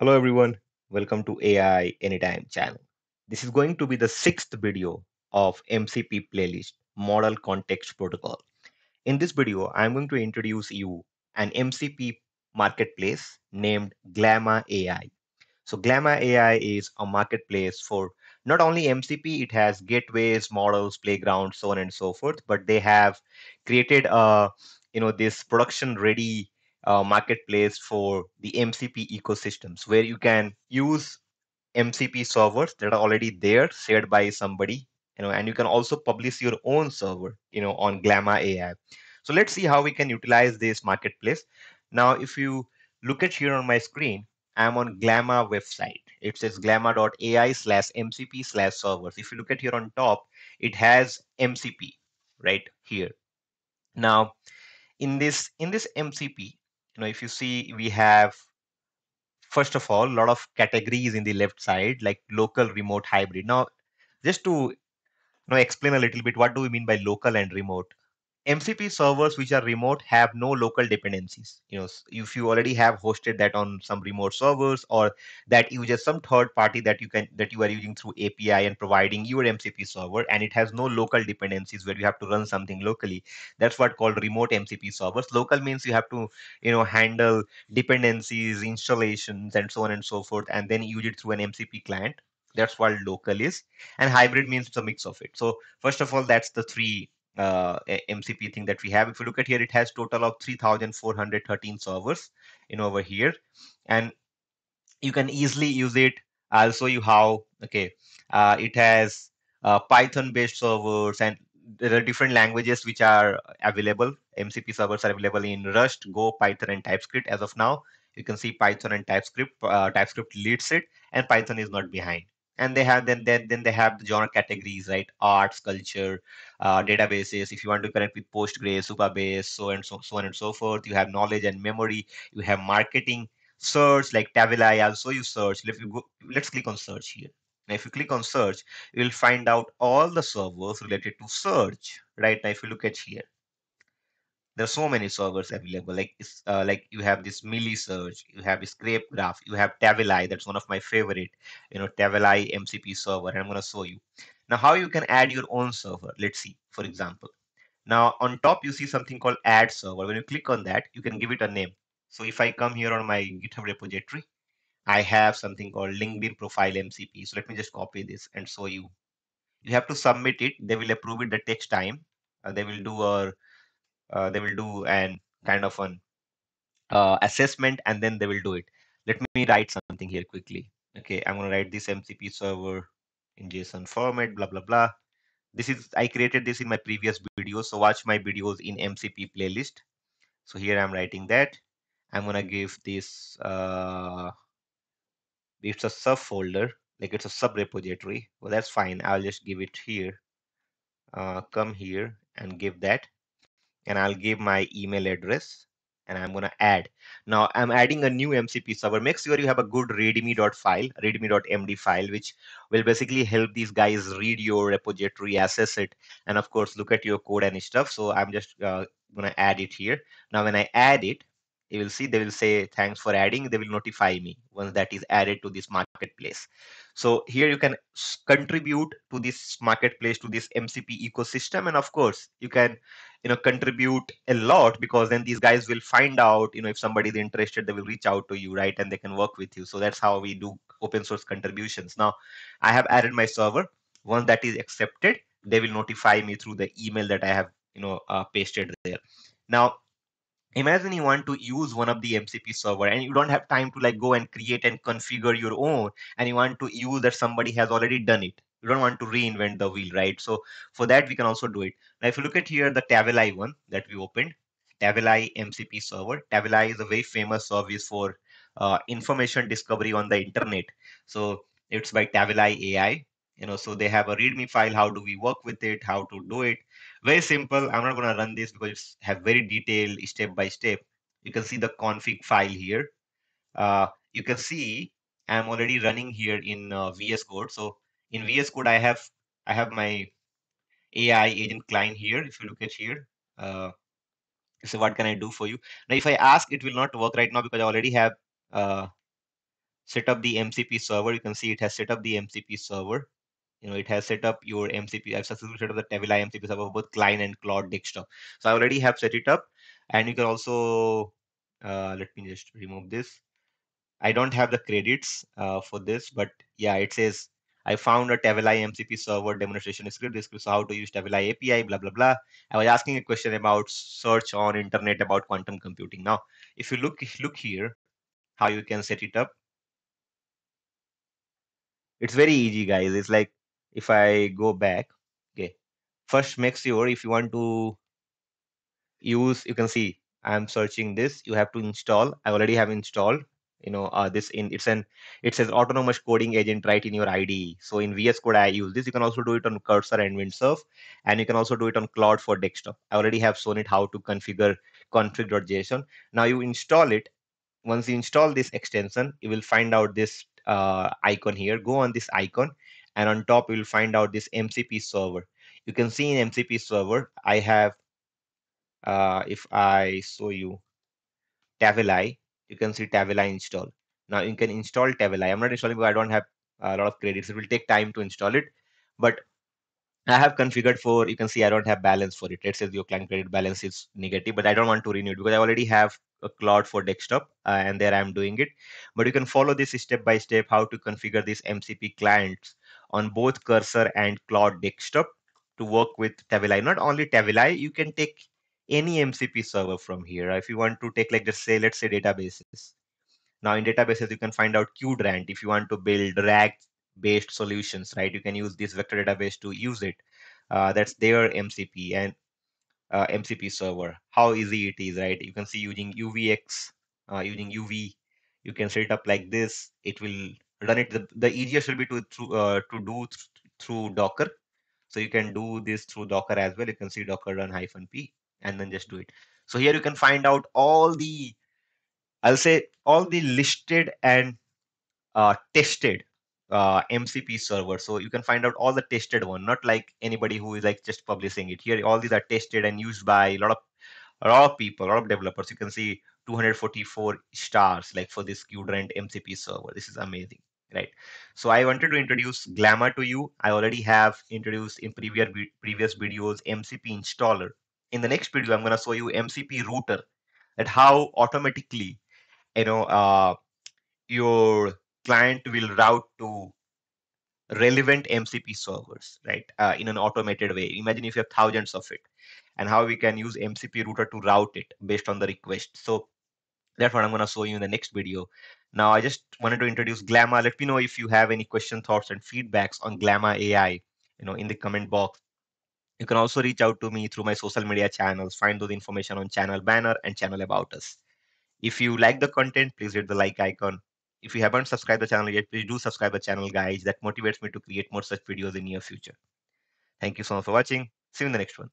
Hello everyone, welcome to AI Anytime channel. This is going to be the sixth video of MCP playlist Model Context Protocol. In this video, I'm going to introduce you an MCP marketplace named Glama AI. So Glama AI is a marketplace for not only MCP, it has gateways, models, playgrounds, so on and so forth, but they have created a you know this production ready uh, marketplace for the MCP ecosystems where you can use MCP servers that are already there, shared by somebody, you know, and you can also publish your own server, you know, on Glama AI. So let's see how we can utilize this marketplace. Now, if you look at here on my screen, I'm on Glama website. It says glama.ai slash MCP slash servers. If you look at here on top, it has MCP right here. Now, in this in this MCP, you know, if you see, we have first of all a lot of categories in the left side, like local, remote, hybrid. Now, just to you know explain a little bit, what do we mean by local and remote? MCP servers which are remote have no local dependencies. You know, if you already have hosted that on some remote servers or that uses some third party that you can that you are using through API and providing your MCP server, and it has no local dependencies where you have to run something locally. That's what called remote MCP servers. Local means you have to you know handle dependencies, installations, and so on and so forth, and then use it through an MCP client. That's what local is, and hybrid means it's a mix of it. So first of all, that's the three uh, MCP thing that we have. If you look at here, it has total of 3,413 servers in over here, and you can easily use it. I'll show you how. Okay, uh, it has uh, Python-based servers, and there are different languages which are available. MCP servers are available in Rust, Go, Python, and TypeScript. As of now, you can see Python and TypeScript. Uh, TypeScript leads it, and Python is not behind. And they have then then then they have the genre categories, right? Arts, culture, uh, databases. If you want to connect with Postgres, Supabase, so and so, so on and so forth. You have knowledge and memory. You have marketing search like Tavily, I'll show you search. If you go, let's click on search here. Now, if you click on search, you will find out all the servers related to search. Right now, if you look at here, there's so many servers available. Like it's uh, like you have this Meilisearch, you have Scrape Graph, you have Tavily. That's one of my favorite. You know, Tavily MCP server. And I'm gonna show you now how you can add your own server. Let's see, for example. Now on top you see something called add server. When you click on that, you can give it a name. So if I come here on my GitHub repository I have something called LinkedIn profile MCP. So let me just copy this and show you. You have to submit it. They will approve it. That takes time. Uh, they will do a uh, they will do an kind of an uh, assessment and then they will do it. Let me write something here quickly. Okay, I'm gonna write this MCP server in JSON format. Blah blah blah. This is I created this in my previous video. So watch my videos in MCP playlist. So here I'm writing that. I'm gonna give this. Uh, it's a subfolder like it's a sub repository well that's fine i'll just give it here uh, come here and give that and i'll give my email address and i'm going to add. Now i'm adding a new mcp server. Make sure you have a good readme.file readme.md file which will basically help these guys read your repository assess it and of course look at your code and stuff. So i'm just uh, going to add it here. Now when i add it you will see they will say thanks for adding. They will notify me once that is added to this marketplace. So here you can contribute to this marketplace to this mcp ecosystem and of course you can you know contribute a lot because then these guys will find out you know if somebody is interested they will reach out to you right? And they can work with you. So that's how we do open source contributions. Now i have added my server. Once that is accepted they will notify me through the email that i have you know uh, pasted there. Now imagine you want to use one of the mcp server and you don't have time to like go and create and configure your own and you want to use that somebody has already done it you don't want to reinvent the wheel right so for that we can also do it now if you look at here the Tavily one that we opened Tavily mcp server Tavily is a very famous service for uh, information discovery on the internet so it's by Tavily ai you know so they have a readme file how do we work with it how to do it very simple. I'm not going to run this because it's have very detailed step by step. You can see the config file here. Uh, you can see I'm already running here in uh, VS Code. So in VS Code, I have I have my AI agent client here. If you look at here, uh, so what can I do for you? Now, if I ask, it will not work right now because I already have uh, set up the MCP server. You can see it has set up the MCP server. You know, it has set up your MCP. I've successfully set up the Tavily MCP server both Cline and Claude desktop. So I already have set it up. And you can also, uh, let me just remove this. I don't have the credits uh, for this, but yeah, it says I found a Tavily MCP server demonstration script. This is how to use Tavily API, blah, blah, blah. I was asking a question about search on internet about quantum computing. Now, if you look, look here, how you can set it up. It's very easy, guys. It's like if I go back, okay, first make sure if you want to use, you can see I'm searching this. You have to install. I already have installed you know uh, this in it's an it says autonomous coding agent right in your IDE. So in VS Code, I use this. You can also do it on Cursor and Windsurf, and you can also do it on Claude for desktop. I already have shown it how to configure config.json. Now you install it. Once you install this extension, you will find out this uh, icon here. Go on this icon, and on top you will find out this MCP server. You can see in MCP server, I have. Uh, if I show you Tavily, you can see Tavily install. Now you can install Tavily. I'm not installing because I don't have a lot of credits. It will take time to install it, but I have configured for, you can see I don't have balance for it. It says your Cline credit balance is negative, but I don't want to renew it because I already have a Claude for desktop uh, and there I'm doing it. But you can follow this step by step how to configure these MCP clients on both Cursor and Claude desktop to work with Tavily. Not only Tavily, you can take any MCP server from here. If you want to take like just say, let's say databases. Now in databases, you can find out Qdrant if you want to build RAG based solutions, right? You can use this vector database to use it. Uh, that's their MCP and uh, MCP server. How easy it is, right? You can see using UVX, uh, using UV, you can set it up like this. It will run it. The, the easiest will be to uh, to do th through Docker. So you can do this through Docker as well. You can see Docker run hyphen p and then just do it. So here you can find out all the, I'll say all the listed and uh, tested uh, MCP server. So you can find out all the tested one, not like anybody who is like just publishing it. Here, all these are tested and used by a lot of a lot of people, a lot of developers. You can see 244 stars like for this Qdrant MCP server. This is amazing, right? So I wanted to introduce Glama to you. I already have introduced in previous previous videos MCP installer in the next video, I'm going to show you MCP router and how automatically, you know, uh, your client will route to relevant MCP servers, right, uh, in an automated way. Imagine if you have thousands of it and how we can use MCP router to route it based on the request. So that's what I'm going to show you in the next video. Now, I just wanted to introduce Glama. Let me know if you have any question, thoughts, and feedbacks on Glama AI, you know, in the comment box. You can also reach out to me through my social media channels. Find those information on channel banner and channel about us. If you like the content, please hit the like icon. If you haven't subscribed the channel yet, please do subscribe the channel, guys. That motivates me to create more such videos in near future. Thank you so much for watching. See you in the next one.